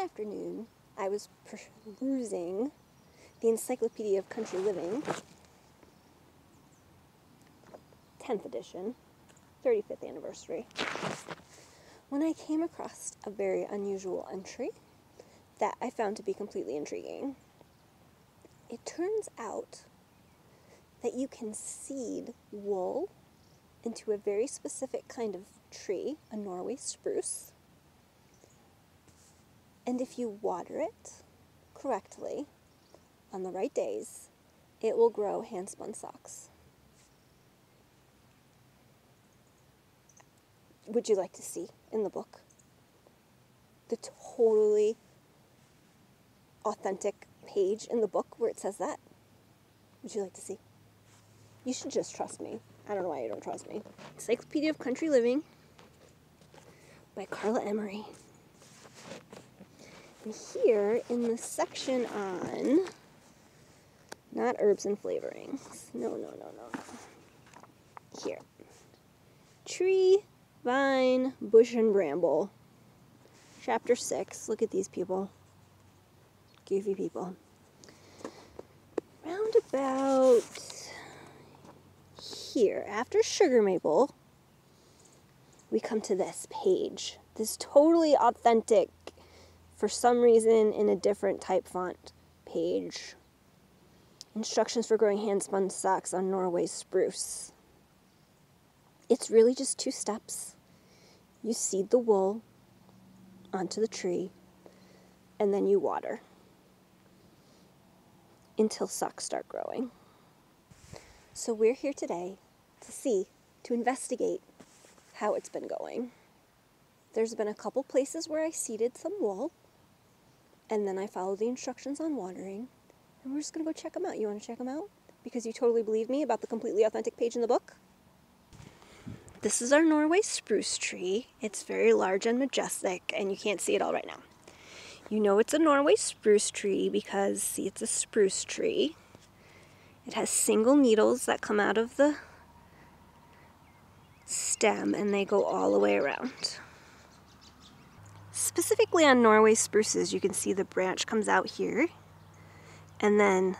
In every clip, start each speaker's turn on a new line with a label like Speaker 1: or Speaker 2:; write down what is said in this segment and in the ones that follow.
Speaker 1: afternoon, I was perusing the Encyclopedia of Country Living, 10th edition, 35th anniversary, when I came across a very unusual entry that I found to be completely intriguing. It turns out that you can seed wool into a very specific kind of tree, a Norway spruce. And if you water it correctly on the right days, it will grow hand spun socks. Would you like to see in the book the totally authentic page in the book where it says that? Would you like to see? You should just trust me. I don't know why you don't trust me. Encyclopedia of Country Living by Carla Emery. Here in the section on not herbs and flavorings. No, no, no, no, no. Here. Tree, vine, bush, and bramble. Chapter 6. Look at these people. Goofy people. Round about here, after sugar maple, we come to this page. This totally authentic, for some reason in a different type font page. Instructions for growing hand spun socks on Norway spruce. It's really just two steps. You seed the wool onto the tree, and then you water until socks start growing. So we're here today to see, to investigate how it's been going. There's been a couple places where I seeded some wool, and then I follow the instructions on watering, and we're just gonna go check them out. You wanna check them out? Because you totally believe me about the completely authentic page in the book? This is our Norway spruce tree. It's very large and majestic, and you can't see it all right now. You know it's a Norway spruce tree because, see, it's a spruce tree. It has single needles that come out of the stem and they go all the way around. Specifically on Norway spruces, you can see the branch comes out here and then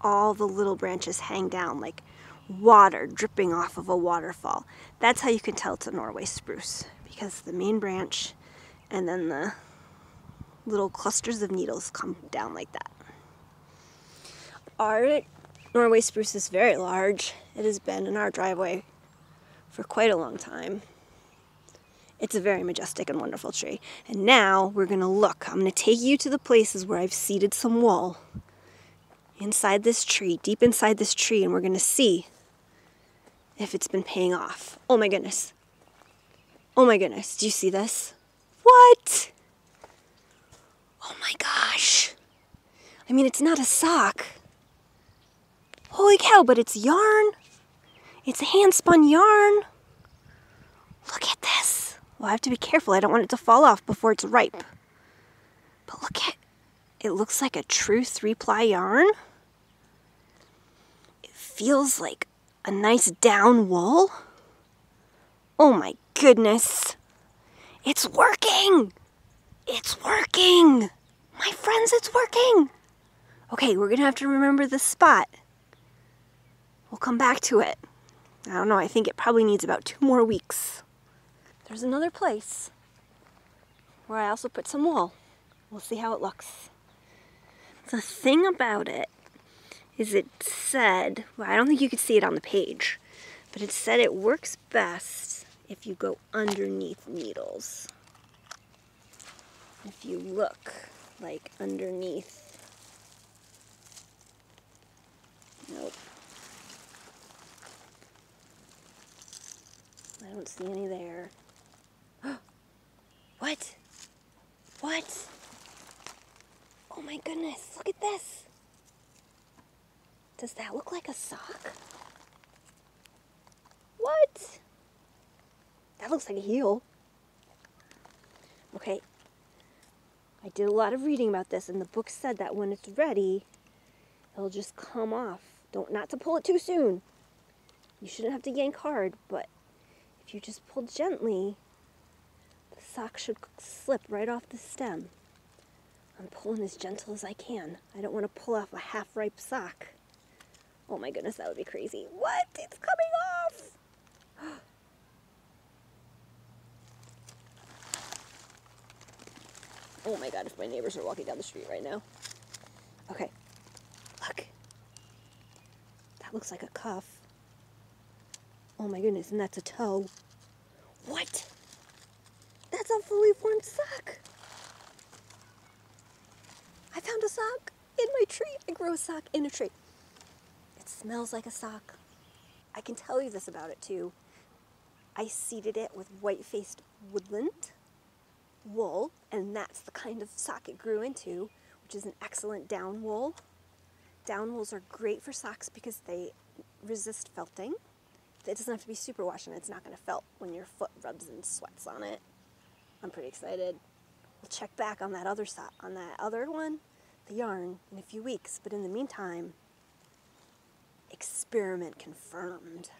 Speaker 1: all the little branches hang down like water dripping off of a waterfall. That's how you can tell it's a Norway spruce because the main branch and then the little clusters of needles come down like that. Our Norway spruce is very large. It has been in our driveway for quite a long time. It's a very majestic and wonderful tree. And now we're going to look. I'm going to take you to the places where I've seeded some wool inside this tree, deep inside this tree, and we're going to see if it's been paying off. Oh my goodness. Oh my goodness. Do you see this? What? Oh my gosh. I mean, it's not a sock. Holy cow, but it's yarn. It's hand spun yarn. Look at this. Well, I have to be careful. I don't want it to fall off before it's ripe. But look at it looks like a true three ply yarn. It feels like a nice down wool. Oh my goodness. It's working. It's working. My friends, it's working. Okay, we're going to have to remember the spot. We'll come back to it. I don't know, I think it probably needs about two more weeks. There's another place where I also put some wool. We'll see how it looks. The thing about it is it said, well, I don't think you could see it on the page, but it said it works best if you go underneath needles. If you look like underneath. Nope. I don't see any there. what? What? Oh my goodness, look at this. Does that look like a sock? What? That looks like a heel. Okay. I did a lot of reading about this and the book said that when it's ready, it'll just come off. Don't not to pull it too soon. You shouldn't have to yank hard, but if you just pull gently, the sock should slip right off the stem. I'm pulling as gentle as I can. I don't want to pull off a half ripe sock. Oh my goodness, that would be crazy. What? It's coming off! oh my god, if my neighbors are walking down the street right now. Okay, look. That looks like a cuff. Oh my goodness, and that's a toe. What? A fully formed sock. I found a sock in my tree. I grow a sock in a tree. It smells like a sock. I can tell you this about it too. I seeded it with white faced woodland wool, and that's the kind of sock it grew into, which is an excellent down wool. Down wools are great for socks because they resist felting. It doesn't have to be super wash and it's not going to felt when your foot rubs and sweats on it. I'm pretty excited. We'll check back on that other sock, on that other one, the yarn, in a few weeks. But in the meantime, experiment confirmed.